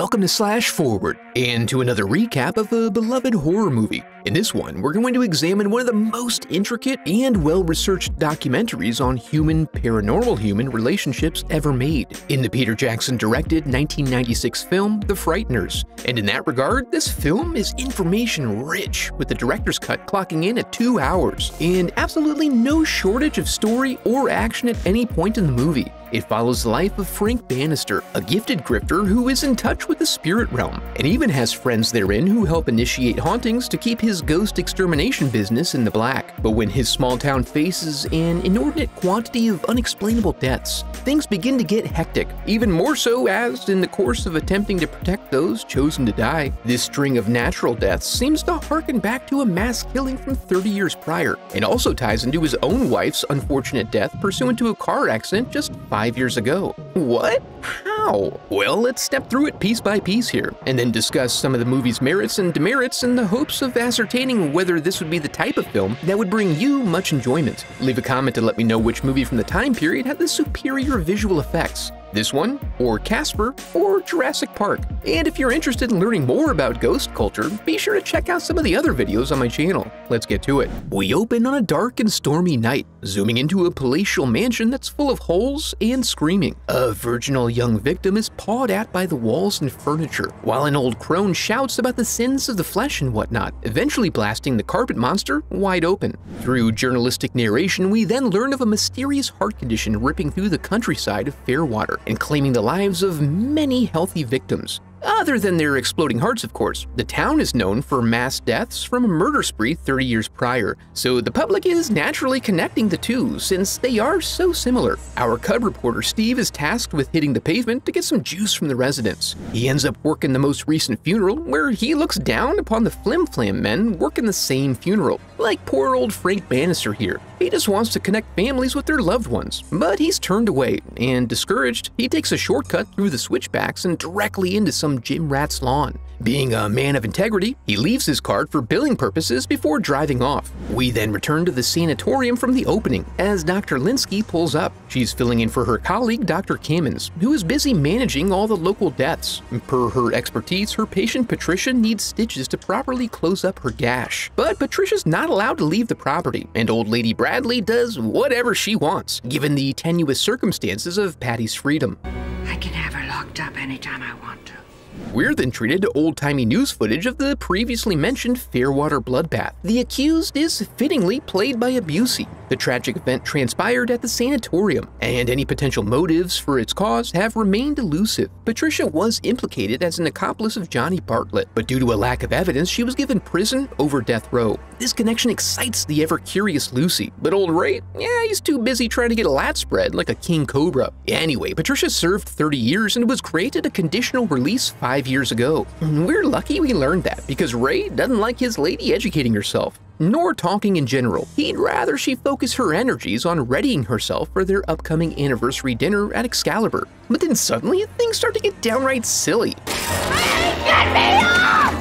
Welcome to Slash Forward, and to another recap of a beloved horror movie. In this one, we're going to examine one of the most intricate and well-researched documentaries on human paranormal human relationships ever made, in the Peter Jackson directed 1996 film The Frighteners. And in that regard, this film is information rich, with the director's cut clocking in at two hours, and absolutely no shortage of story or action at any point in the movie. It follows the life of Frank Bannister, a gifted grifter who is in touch with the spirit realm, and even has friends therein who help initiate hauntings to keep his ghost extermination business in the black. But when his small town faces an inordinate quantity of unexplainable deaths, things begin to get hectic, even more so as, in the course of attempting to protect those chosen to die, this string of natural deaths seems to harken back to a mass killing from 30 years prior, and also ties into his own wife's unfortunate death pursuant to a car accident just five five years ago. What? How? Well, let's step through it piece by piece here, and then discuss some of the movie's merits and demerits in the hopes of ascertaining whether this would be the type of film that would bring you much enjoyment. Leave a comment to let me know which movie from the time period had the superior visual effects. This one, or Casper, or Jurassic Park. And if you're interested in learning more about ghost culture, be sure to check out some of the other videos on my channel. Let's get to it. We open on a dark and stormy night, zooming into a palatial mansion that's full of holes and screaming. A virginal young victim is pawed at by the walls and furniture, while an old crone shouts about the sins of the flesh and whatnot, eventually blasting the carpet monster wide open. Through journalistic narration, we then learn of a mysterious heart condition ripping through the countryside of Fairwater and claiming the lives of many healthy victims. Other than their exploding hearts, of course, the town is known for mass deaths from a murder spree 30 years prior, so the public is naturally connecting the two since they are so similar. Our cub reporter Steve is tasked with hitting the pavement to get some juice from the residents. He ends up working the most recent funeral, where he looks down upon the Flim Flam men working the same funeral, like poor old Frank Bannister here. He just wants to connect families with their loved ones, but he's turned away, and discouraged, he takes a shortcut through the switchbacks and directly into some gym rat's lawn. Being a man of integrity, he leaves his card for billing purposes before driving off. We then return to the sanatorium from the opening as Dr. Lynskey pulls up. She's filling in for her colleague, Dr. Cammons, who is busy managing all the local deaths. Per her expertise, her patient Patricia needs stitches to properly close up her gash. But Patricia's not allowed to leave the property, and old lady Bradley does whatever she wants, given the tenuous circumstances of Patty's freedom. I can have her locked up anytime I want to. We're then treated to old-timey news footage of the previously mentioned Fairwater bloodbath. The accused is fittingly played by a Busey. The tragic event transpired at the sanatorium, and any potential motives for its cause have remained elusive. Patricia was implicated as an accomplice of Johnny Bartlett, but due to a lack of evidence, she was given prison over death row. This connection excites the ever-curious Lucy, but old Ray, yeah, he's too busy trying to get a lat spread like a king cobra. Anyway, Patricia served 30 years and was granted a conditional release five years ago. We're lucky we learned that, because Ray doesn't like his lady educating herself nor talking in general. He'd rather she focus her energies on readying herself for their upcoming anniversary dinner at Excalibur. But then suddenly things start to get downright silly.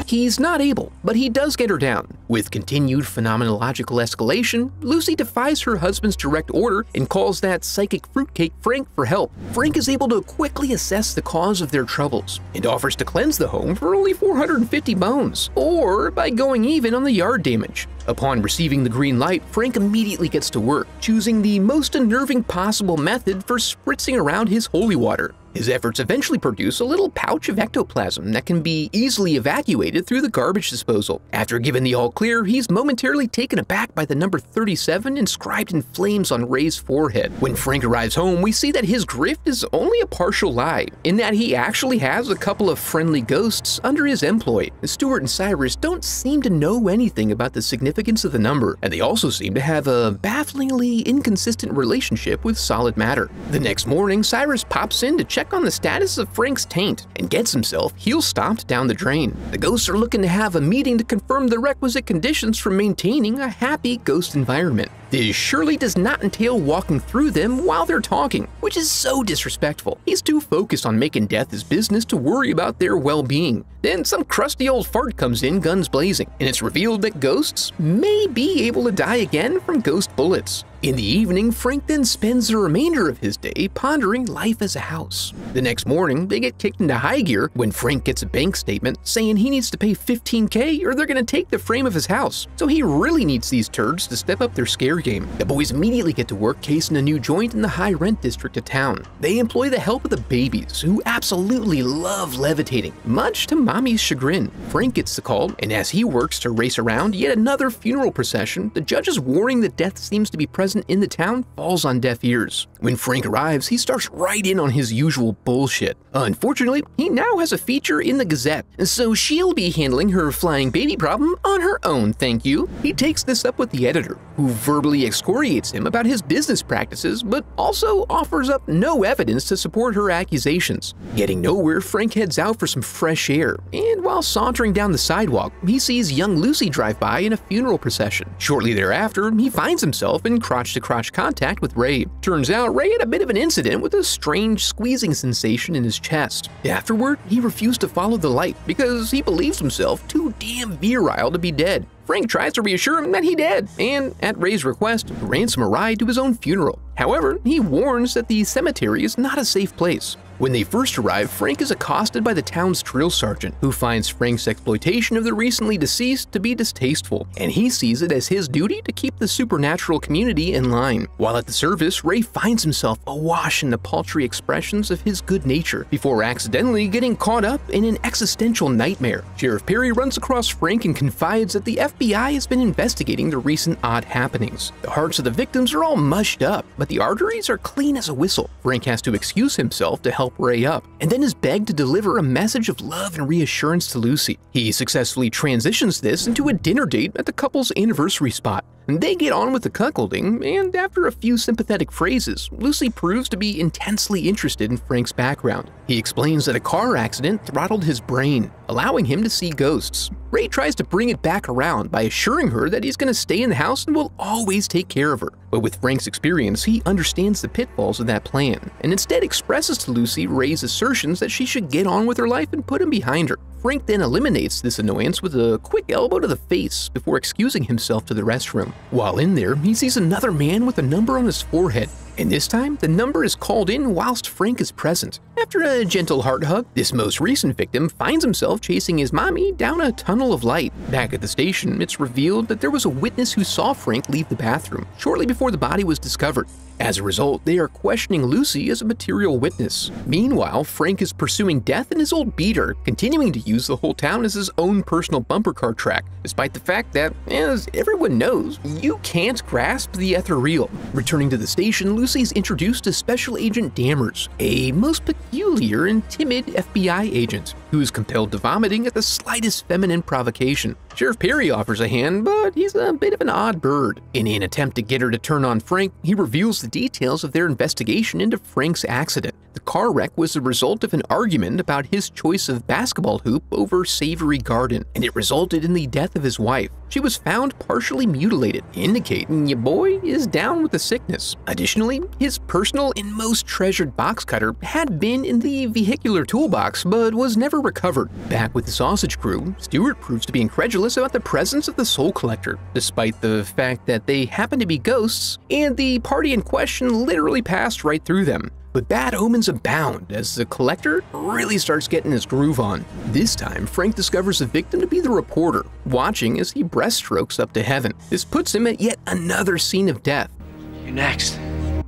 He's not able, but he does get her down. With continued phenomenological escalation, Lucy defies her husband's direct order and calls that psychic fruitcake Frank for help. Frank is able to quickly assess the cause of their troubles and offers to cleanse the home for only 450 bones, or by going even on the yard damage. Upon receiving the green light, Frank immediately gets to work, choosing the most unnerving possible method for spritzing around his holy water. His efforts eventually produce a little pouch of ectoplasm that can be easily evacuated through the garbage disposal. After given the all clear, he's momentarily taken aback by the number 37 inscribed in flames on Ray's forehead. When Frank arrives home, we see that his grift is only a partial lie, in that he actually has a couple of friendly ghosts under his employ. Stuart and Cyrus don't seem to know anything about the significance of the number, and they also seem to have a bafflingly inconsistent relationship with solid matter. The next morning, Cyrus pops in to check check on the status of Frank's taint and gets himself heel stomped down the drain. The ghosts are looking to have a meeting to confirm the requisite conditions for maintaining a happy ghost environment. This surely does not entail walking through them while they're talking, which is so disrespectful. He's too focused on making death his business to worry about their well being. Then some crusty old fart comes in, guns blazing, and it's revealed that ghosts may be able to die again from ghost bullets. In the evening, Frank then spends the remainder of his day pondering life as a house. The next morning, they get kicked into high gear when Frank gets a bank statement saying he needs to pay 15k or they're gonna take the frame of his house. So he really needs these turds to step up their scare game. The boys immediately get to work casing a new joint in the high rent district of town. They employ the help of the babies, who absolutely love levitating, much to mommy's chagrin. Frank gets the call, and as he works to race around yet another funeral procession, the judge's warning that death seems to be present in the town falls on deaf ears. When Frank arrives, he starts right in on his usual bullshit. Unfortunately, he now has a feature in the Gazette, so she'll be handling her flying baby problem on her own, thank you. He takes this up with the editor, who verbally excoriates him about his business practices, but also offers up no evidence to support her accusations. Getting nowhere, Frank heads out for some fresh air, and while sauntering down the sidewalk, he sees young Lucy drive by in a funeral procession. Shortly thereafter, he finds himself in crotch to crotch contact with Ray. Turns out Ray had a bit of an incident with a strange squeezing sensation in his chest. Afterward, he refused to follow the light because he believes himself too damn virile to be dead. Frank tries to reassure him that he did, and at Ray's request, grants him a ride to his own funeral. However, he warns that the cemetery is not a safe place. When they first arrive, Frank is accosted by the town's drill sergeant, who finds Frank's exploitation of the recently deceased to be distasteful, and he sees it as his duty to keep the supernatural community in line. While at the service, Ray finds himself awash in the paltry expressions of his good nature, before accidentally getting caught up in an existential nightmare. Sheriff Perry runs across Frank and confides that the FBI has been investigating the recent odd happenings. The hearts of the victims are all mushed up, but the arteries are clean as a whistle. Frank has to excuse himself to help help Ray up, and then is begged to deliver a message of love and reassurance to Lucy. He successfully transitions this into a dinner date at the couple's anniversary spot. They get on with the cuckolding, and after a few sympathetic phrases, Lucy proves to be intensely interested in Frank's background. He explains that a car accident throttled his brain, allowing him to see ghosts. Ray tries to bring it back around by assuring her that he's going to stay in the house and will always take care of her. But with Frank's experience, he understands the pitfalls of that plan, and instead expresses to Lucy Ray's assertions that she should get on with her life and put him behind her. Frank then eliminates this annoyance with a quick elbow to the face before excusing himself to the restroom. While in there, he sees another man with a number on his forehead, and this time, the number is called in whilst Frank is present. After a gentle heart hug, this most recent victim finds himself chasing his mommy down a tunnel of light. Back at the station, it's revealed that there was a witness who saw Frank leave the bathroom shortly before the body was discovered. As a result, they are questioning Lucy as a material witness. Meanwhile, Frank is pursuing death in his old beater, continuing to use the whole town as his own personal bumper car track, despite the fact that, as everyone knows, you can't grasp the ethereal. Returning to the station, Lucy is introduced to Special Agent Dammers, a most peculiar and timid FBI agent who is compelled to vomiting at the slightest feminine provocation. Sheriff Perry offers a hand, but he's a bit of an odd bird. In an attempt to get her to turn on Frank, he reveals the details of their investigation into Frank's accident. The car wreck was the result of an argument about his choice of basketball hoop over Savory Garden, and it resulted in the death of his wife. She was found partially mutilated, indicating your boy is down with the sickness. Additionally, his personal and most treasured box cutter had been in the vehicular toolbox, but was never recovered. Back with the sausage crew, Stuart proves to be incredulous about the presence of the soul collector, despite the fact that they happen to be ghosts, and the party in question literally passed right through them. But bad omens abound as the collector really starts getting his groove on. This time, Frank discovers the victim to be the reporter, watching as he breaststrokes up to heaven. This puts him at yet another scene of death. You next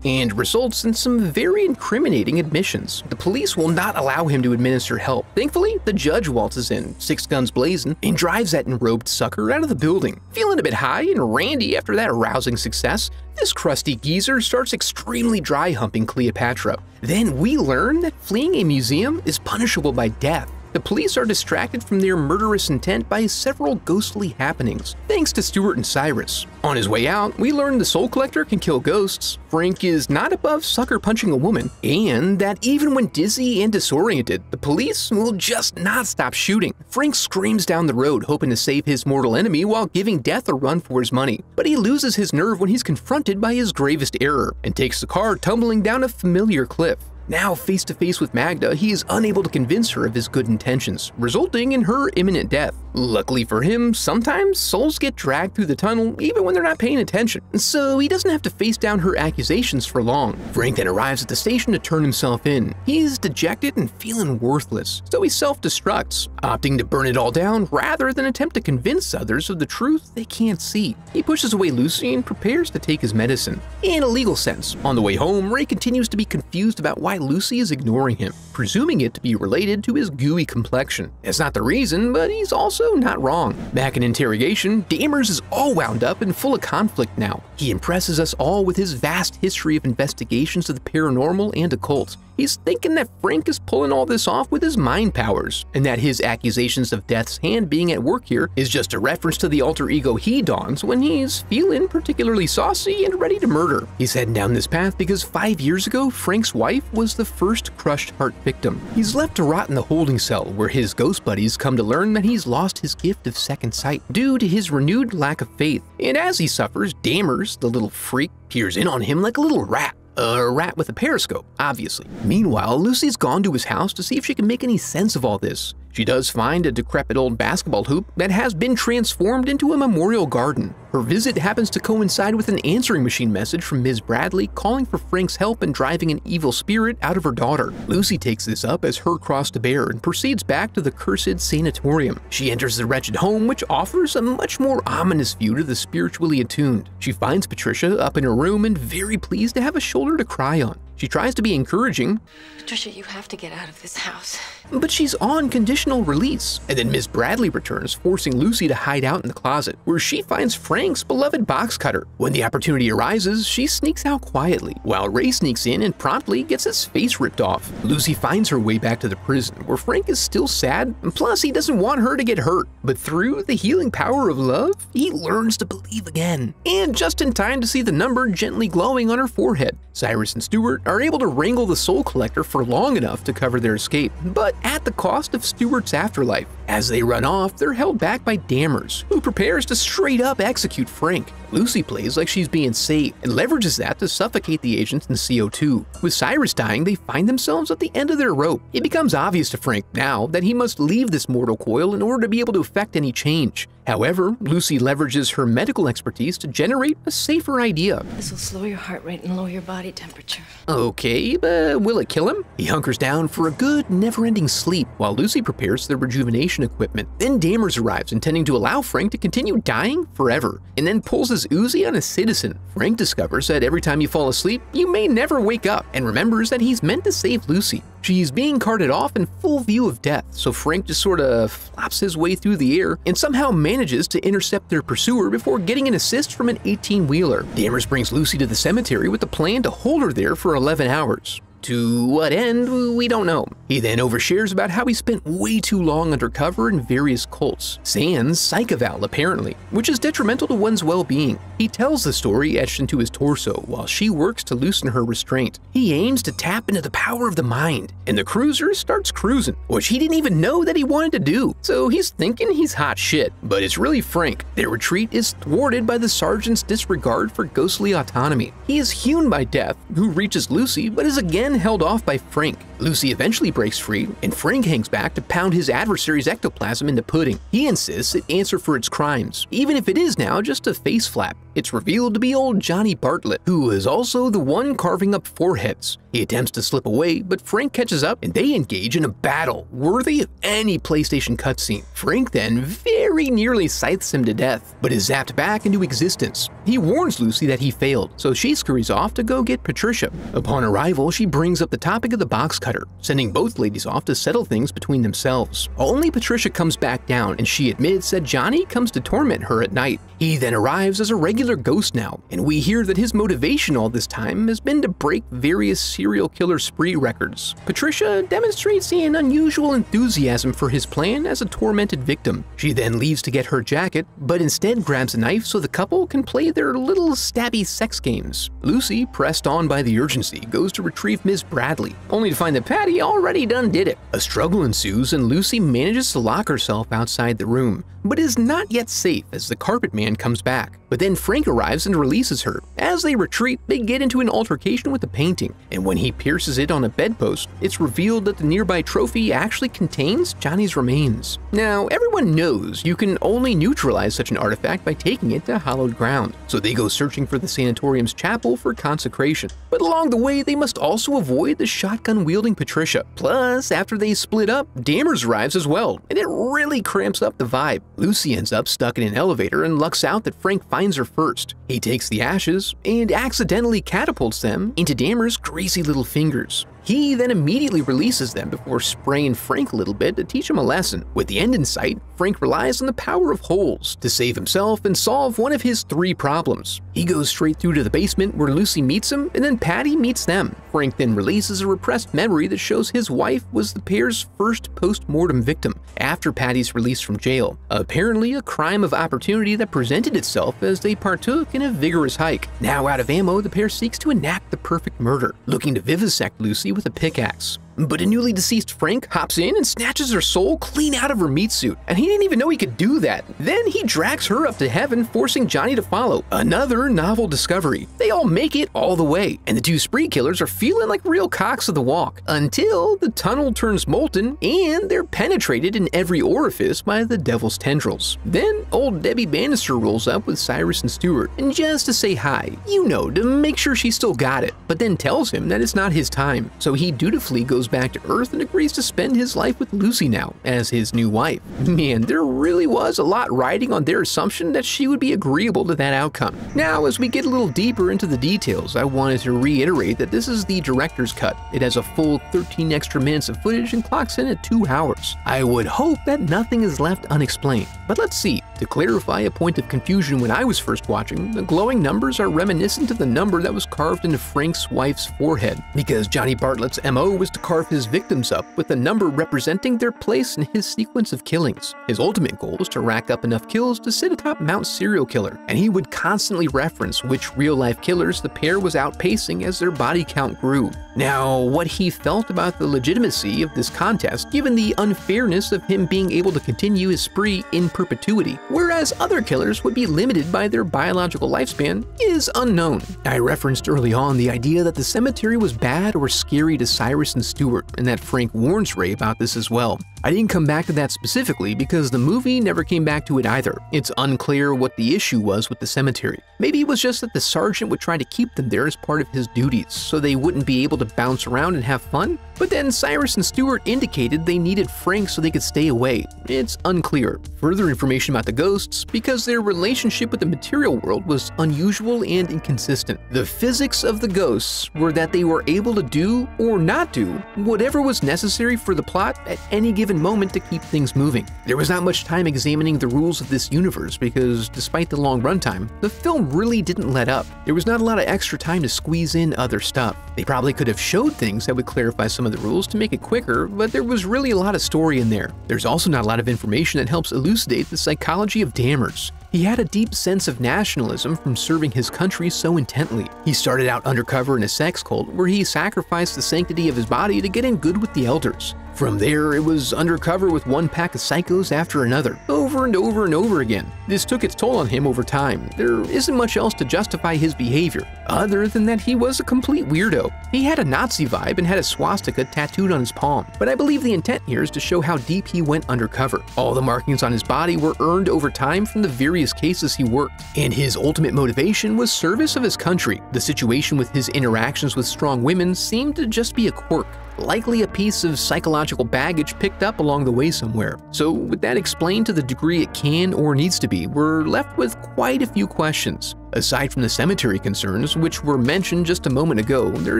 and results in some very incriminating admissions. The police will not allow him to administer help. Thankfully, the judge waltzes in, six guns blazing, and drives that enrobed sucker out of the building. Feeling a bit high and randy after that rousing success, this crusty geezer starts extremely dry humping Cleopatra. Then we learn that fleeing a museum is punishable by death. The police are distracted from their murderous intent by several ghostly happenings, thanks to Stuart and Cyrus. On his way out, we learn the Soul Collector can kill ghosts, Frank is not above sucker punching a woman, and that even when dizzy and disoriented, the police will just not stop shooting. Frank screams down the road hoping to save his mortal enemy while giving Death a run for his money, but he loses his nerve when he's confronted by his gravest error and takes the car tumbling down a familiar cliff. Now, face to face with Magda, he is unable to convince her of his good intentions, resulting in her imminent death. Luckily for him, sometimes souls get dragged through the tunnel even when they're not paying attention, so he doesn't have to face down her accusations for long. Frank then arrives at the station to turn himself in. He's dejected and feeling worthless, so he self-destructs, opting to burn it all down rather than attempt to convince others of the truth they can't see. He pushes away Lucy and prepares to take his medicine. In a legal sense, on the way home, Ray continues to be confused about why Lucy is ignoring him, presuming it to be related to his gooey complexion. It's not the reason, but he's also also not wrong. Back in interrogation, Dammers is all wound up and full of conflict now. He impresses us all with his vast history of investigations of the paranormal and occult. He's thinking that Frank is pulling all this off with his mind powers, and that his accusations of Death's hand being at work here is just a reference to the alter ego he dons when he's feeling particularly saucy and ready to murder. He's heading down this path because five years ago, Frank's wife was the first crushed heart victim. He's left to rot in the holding cell where his ghost buddies come to learn that he's lost his gift of second sight due to his renewed lack of faith. And as he suffers, Dammers, the little freak, peers in on him like a little rat. A rat with a periscope, obviously. Meanwhile, Lucy's gone to his house to see if she can make any sense of all this. She does find a decrepit old basketball hoop that has been transformed into a memorial garden. Her visit happens to coincide with an answering machine message from Ms. Bradley calling for Frank's help in driving an evil spirit out of her daughter. Lucy takes this up as her cross to bear and proceeds back to the cursed sanatorium. She enters the wretched home, which offers a much more ominous view to the spiritually attuned. She finds Patricia up in her room and very pleased to have a shoulder to cry on. She tries to be encouraging. Patricia, you have to get out of this house. But she's on conditional release. And then Miss Bradley returns, forcing Lucy to hide out in the closet, where she finds Frank's beloved box cutter. When the opportunity arises, she sneaks out quietly, while Ray sneaks in and promptly gets his face ripped off. Lucy finds her way back to the prison, where Frank is still sad, and plus he doesn't want her to get hurt. But through the healing power of love, he learns to believe again. And just in time to see the number gently glowing on her forehead. Cyrus and Stuart are able to wrangle the Soul Collector for long enough to cover their escape, but at the cost of Stuart's afterlife. As they run off, they're held back by Dammers, who prepares to straight up execute Frank. Lucy plays like she's being saved and leverages that to suffocate the agents in CO2. With Cyrus dying, they find themselves at the end of their rope. It becomes obvious to Frank now that he must leave this mortal coil in order to be able to effect any change. However, Lucy leverages her medical expertise to generate a safer idea. This will slow your heart rate and lower your body temperature. Okay, but will it kill him? He hunkers down for a good, never-ending sleep while Lucy prepares the rejuvenation equipment. Then Dammers arrives, intending to allow Frank to continue dying forever, and then pulls his Uzi on a citizen. Frank discovers that every time you fall asleep, you may never wake up, and remembers that he's meant to save Lucy. She's being carted off in full view of death, so Frank just sort of flops his way through the air and somehow manages to intercept their pursuer before getting an assist from an 18-wheeler. Dammers brings Lucy to the cemetery with the plan to hold her there for 11 hours. To what end, we don't know. He then overshares about how he spent way too long undercover in various cults, sans psych eval apparently, which is detrimental to one's well-being. He tells the story etched into his torso while she works to loosen her restraint. He aims to tap into the power of the mind, and the cruiser starts cruising, which he didn't even know that he wanted to do. So he's thinking he's hot shit, but it's really Frank. Their retreat is thwarted by the sergeant's disregard for ghostly autonomy. He is hewn by death, who reaches Lucy but is again held off by Frank. Lucy eventually breaks free, and Frank hangs back to pound his adversary's ectoplasm into pudding. He insists it answer for its crimes, even if it is now just a face flap. It's revealed to be old Johnny Bartlett, who is also the one carving up foreheads. He attempts to slip away, but Frank catches up and they engage in a battle worthy of any PlayStation cutscene. Frank then very nearly scythes him to death, but is zapped back into existence. He warns Lucy that he failed, so she scurries off to go get Patricia. Upon arrival, she brings up the topic of the box cut cutter, sending both ladies off to settle things between themselves. Only Patricia comes back down and she admits that Johnny comes to torment her at night. He then arrives as a regular ghost now, and we hear that his motivation all this time has been to break various serial killer spree records. Patricia demonstrates an unusual enthusiasm for his plan as a tormented victim. She then leaves to get her jacket, but instead grabs a knife so the couple can play their little stabby sex games. Lucy, pressed on by the urgency, goes to retrieve Miss Bradley, only to find that Patty already done did it. A struggle ensues and Lucy manages to lock herself outside the room, but is not yet safe as the carpet man comes back. But then Frank arrives and releases her. As they retreat, they get into an altercation with the painting, and when he pierces it on a bedpost, it's revealed that the nearby trophy actually contains Johnny's remains. Now, everyone knows you can only neutralize such an artifact by taking it to hallowed ground, so they go searching for the sanatorium's chapel for consecration. But along the way, they must also avoid the shotgun-wielding Patricia. Plus, after they split up, Dammers arrives as well, and it really cramps up the vibe. Lucy ends up stuck in an elevator and lucks out that Frank finds her first. He takes the ashes and accidentally catapults them into Dammer's greasy little fingers. He then immediately releases them before spraying Frank a little bit to teach him a lesson. With the end in sight, Frank relies on the power of holes to save himself and solve one of his three problems. He goes straight through to the basement where Lucy meets him, and then Patty meets them. Frank then releases a repressed memory that shows his wife was the pair's first post-mortem victim after Patty's release from jail. Apparently a crime of opportunity that presented itself as they partook in a vigorous hike. Now out of ammo, the pair seeks to enact the perfect murder, looking to vivisect Lucy with a pickaxe. But a newly deceased Frank hops in and snatches her soul clean out of her meat suit, and he didn't even know he could do that. Then he drags her up to heaven, forcing Johnny to follow. Another novel discovery. They all make it all the way, and the two spree killers are feeling like real cocks of the walk until the tunnel turns molten and they're penetrated in every orifice by the devil's tendrils. Then old Debbie Bannister rolls up with Cyrus and Stuart, and just to say hi, you know, to make sure she still got it, but then tells him that it's not his time, so he dutifully goes back to Earth and agrees to spend his life with Lucy now as his new wife. Man, there really was a lot riding on their assumption that she would be agreeable to that outcome. Now, as we get a little deeper into the details, I wanted to reiterate that this is the director's cut. It has a full 13 extra minutes of footage and clocks in at 2 hours. I would hope that nothing is left unexplained, but let's see. To clarify a point of confusion when I was first watching, the glowing numbers are reminiscent of the number that was carved into Frank's wife's forehead, because Johnny Bartlett's MO was to carve his victims up with a number representing their place in his sequence of killings. His ultimate goal was to rack up enough kills to sit atop Mount Serial Killer, and he would constantly reference which real-life killers the pair was outpacing as their body count grew. Now, what he felt about the legitimacy of this contest, given the unfairness of him being able to continue his spree in perpetuity, whereas other killers would be limited by their biological lifespan, is unknown. I referenced early on the idea that the cemetery was bad or scary to Cyrus and Stuart, and that Frank warns Ray about this as well. I didn't come back to that specifically because the movie never came back to it either. It's unclear what the issue was with the cemetery. Maybe it was just that the sergeant would try to keep them there as part of his duties, so they wouldn't be able to bounce around and have fun? But then Cyrus and Stuart indicated they needed Frank so they could stay away. It's unclear. Further information about the ghosts, because their relationship with the material world was unusual and inconsistent. The physics of the ghosts were that they were able to do, or not do, whatever was necessary for the plot at any given moment to keep things moving. There was not much time examining the rules of this universe because, despite the long runtime, the film really didn't let up. There was not a lot of extra time to squeeze in other stuff. They probably could have showed things that would clarify some of the rules to make it quicker, but there was really a lot of story in there. There's also not a lot of information that helps elucidate the psychology of Dammers. He had a deep sense of nationalism from serving his country so intently. He started out undercover in a sex cult where he sacrificed the sanctity of his body to get in good with the elders. From there, it was undercover with one pack of psychos after another, over and over and over again. This took its toll on him over time. There isn't much else to justify his behavior, other than that he was a complete weirdo. He had a Nazi vibe and had a swastika tattooed on his palm, but I believe the intent here is to show how deep he went undercover. All the markings on his body were earned over time from the various cases he worked, and his ultimate motivation was service of his country. The situation with his interactions with strong women seemed to just be a quirk likely a piece of psychological baggage picked up along the way somewhere. So with that explained to the degree it can or needs to be, we're left with quite a few questions. Aside from the cemetery concerns, which were mentioned just a moment ago, there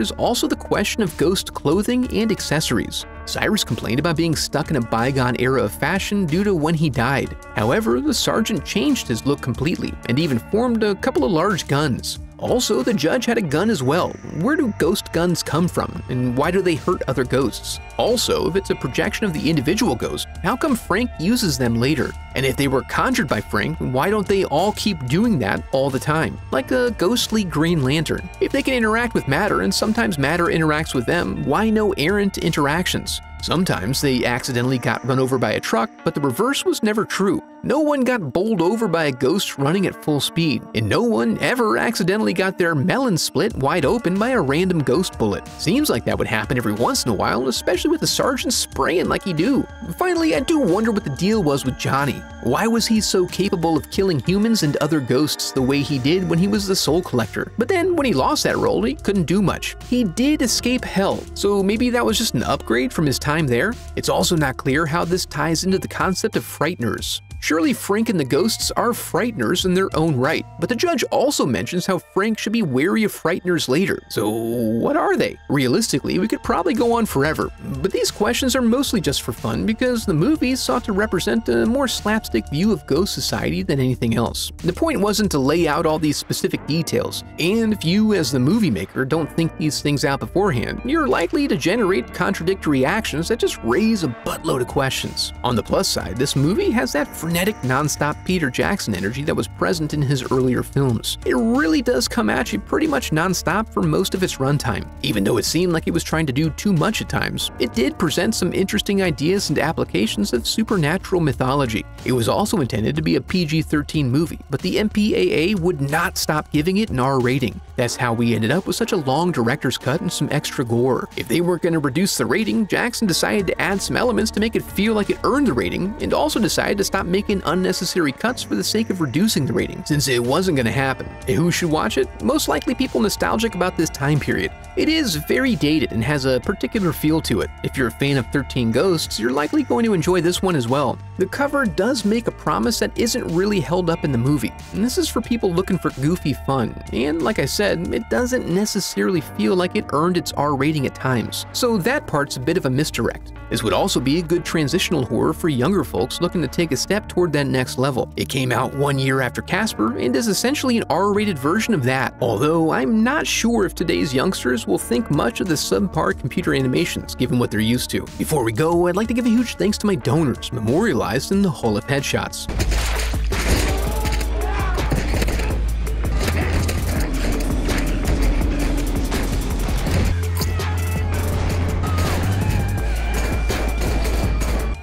is also the question of ghost clothing and accessories. Cyrus complained about being stuck in a bygone era of fashion due to when he died. However, the sergeant changed his look completely and even formed a couple of large guns. Also, the judge had a gun as well. Where do ghost guns come from, and why do they hurt other ghosts? Also, if it's a projection of the individual ghost, how come Frank uses them later? And if they were conjured by Frank, why don't they all keep doing that all the time? Like a ghostly Green Lantern. If they can interact with matter and sometimes matter interacts with them, why no errant interactions? Sometimes they accidentally got run over by a truck, but the reverse was never true. No one got bowled over by a ghost running at full speed, and no one ever accidentally got their melon split wide open by a random ghost bullet. Seems like that would happen every once in a while, especially with the sergeant spraying like he do. Finally, I do wonder what the deal was with Johnny. Why was he so capable of killing humans and other ghosts the way he did when he was the soul collector? But then, when he lost that role, he couldn't do much. He did escape hell, so maybe that was just an upgrade from his time there, it's also not clear how this ties into the concept of frighteners. Surely Frank and the ghosts are frighteners in their own right, but the judge also mentions how Frank should be wary of frighteners later. So what are they? Realistically, we could probably go on forever, but these questions are mostly just for fun because the movie sought to represent a more slapstick view of ghost society than anything else. The point wasn't to lay out all these specific details, and if you as the movie maker don't think these things out beforehand, you're likely to generate contradictory actions that just raise a buttload of questions. On the plus side, this movie has that frenetic, non-stop Peter Jackson energy that was present in his earlier films. It really does come at you pretty much non-stop for most of its runtime. Even though it seemed like it was trying to do too much at times, it did present some interesting ideas and applications of supernatural mythology. It was also intended to be a PG-13 movie, but the MPAA would not stop giving it an R rating. That's how we ended up with such a long director's cut and some extra gore. If they weren't going to reduce the rating, Jackson decided to add some elements to make it feel like it earned the rating, and also decided to stop making unnecessary cuts for the sake of reducing the rating, since it wasn't going to happen. And who should watch it? Most likely people nostalgic about this time period. It is very dated and has a particular feel to it. If you're a fan of 13 Ghosts, you're likely going to enjoy this one as well. The cover does make a promise that isn't really held up in the movie, and this is for people looking for goofy fun, and like I said, it doesn't necessarily feel like it earned its R rating at times, so that part's a bit of a misdirect. This would also be a good transitional horror for younger folks looking to take a step toward that next level. It came out one year after Casper and is essentially an R-rated version of that, although I'm not sure if today's youngsters will think much of the subpar computer animations given what they're used to. Before we go, I'd like to give a huge thanks to my donors, memorialized in the Hall of Headshots.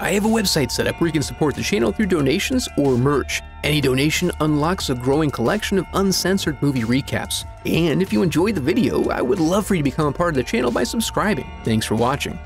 I have a website set up where you can support the channel through donations or merch. Any donation unlocks a growing collection of uncensored movie recaps. And if you enjoyed the video, I would love for you to become a part of the channel by subscribing. Thanks for watching.